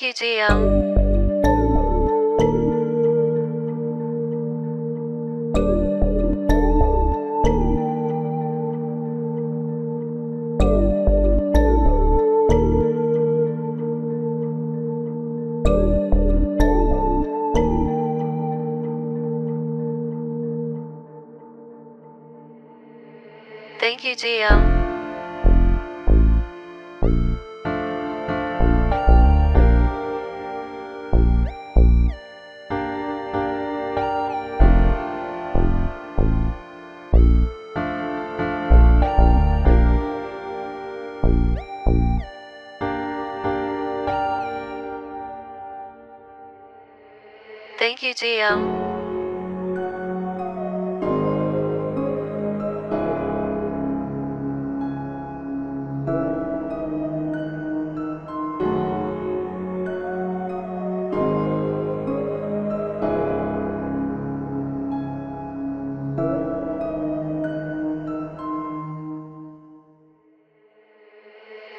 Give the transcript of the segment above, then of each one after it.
you, GM. Thank you, GM. Thank you, GM.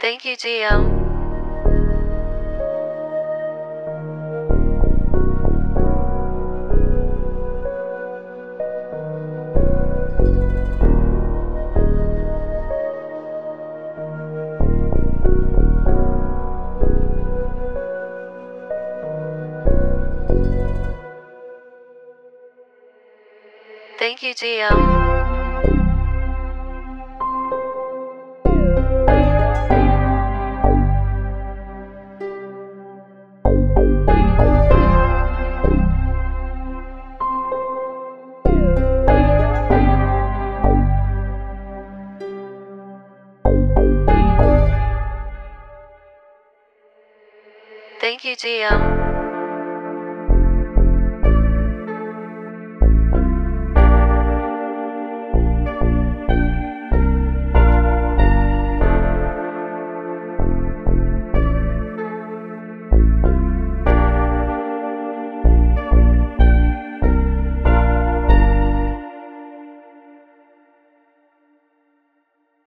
Thank you, GM. Thank you, GM. Thank you, GM.